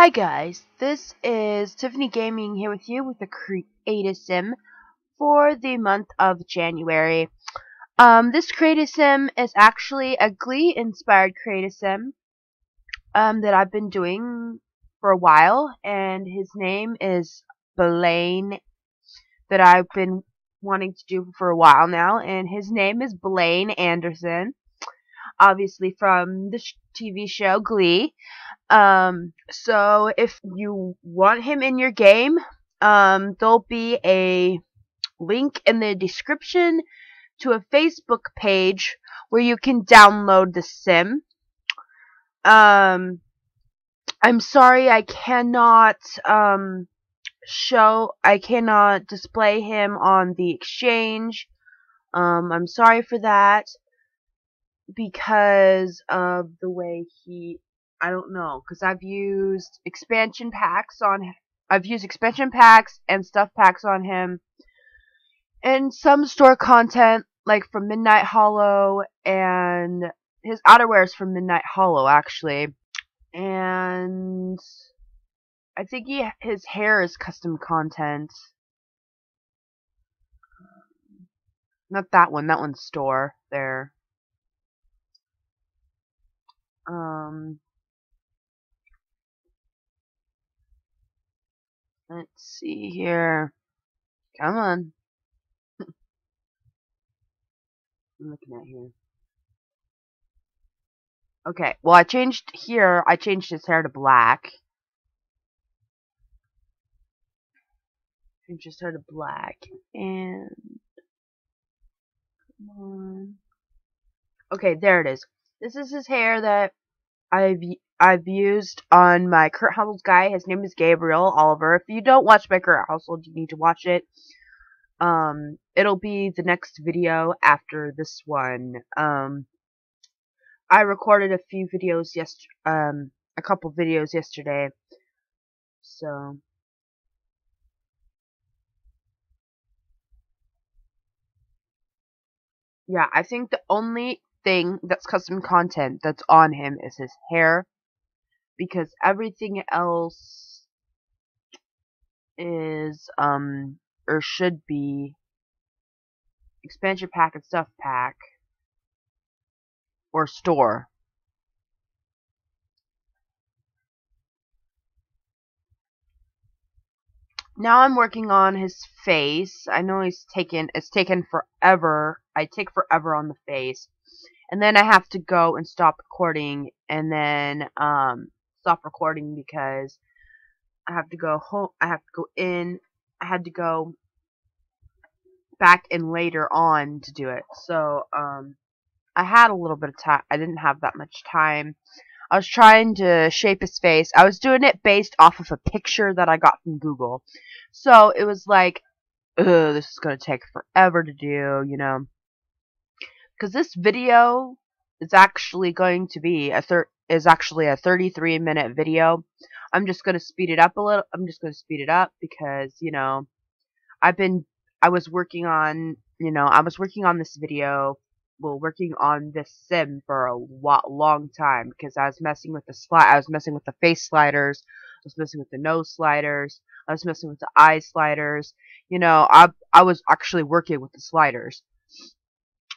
Hi guys, this is Tiffany Gaming here with you with the Create Sim for the month of January. Um, this Create Sim is actually a Glee inspired Create Sim um, that I've been doing for a while and his name is Blaine that I've been wanting to do for a while now and his name is Blaine Anderson obviously from the TV show Glee. Um, so if you want him in your game, um, there'll be a link in the description to a Facebook page where you can download the sim. Um, I'm sorry I cannot um, show, I cannot display him on the exchange. Um, I'm sorry for that because of the way he I don't know because I've used expansion packs on I've used expansion packs and stuff packs on him and some store content like from Midnight Hollow and his outerwear is from Midnight Hollow actually and I think he his hair is custom content not that one that one's store there Um, let's see here. Come on. I'm looking at here. Okay, well I changed here, I changed his hair to black. Changed his hair to black, and... Come on. Okay, there it is. This is his hair that I've I've used on my Kurt Household guy. His name is Gabriel Oliver. If you don't watch my Kurt Household, you need to watch it. Um, it'll be the next video after this one. Um, I recorded a few videos yes um a couple videos yesterday. So yeah, I think the only thing that's custom content that's on him is his hair because everything else is um or should be expansion pack and stuff pack or store? Now I'm working on his face. I know he's taken it's taken forever. I take forever on the face. And then I have to go and stop recording and then um stop recording because I have to go home I have to go in I had to go back in later on to do it. So um I had a little bit of time I didn't have that much time I was trying to shape his face I was doing it based off of a picture that I got from Google so it was like this is gonna take forever to do you know because this video is actually going to be a thir is actually a 33 minute video. I'm just going to speed it up a little. I'm just going to speed it up because, you know, I've been, I was working on, you know, I was working on this video, well, working on this sim for a long time because I was messing with the slide, I was messing with the face sliders, I was messing with the nose sliders, I was messing with the eye sliders, you know, I, I was actually working with the sliders.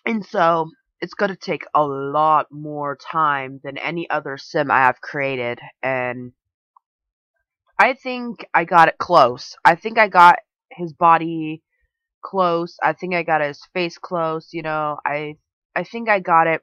And so it's going to take a lot more time than any other sim I have created. And I think I got it close. I think I got his body close. I think I got his face close. You know, I I think I got it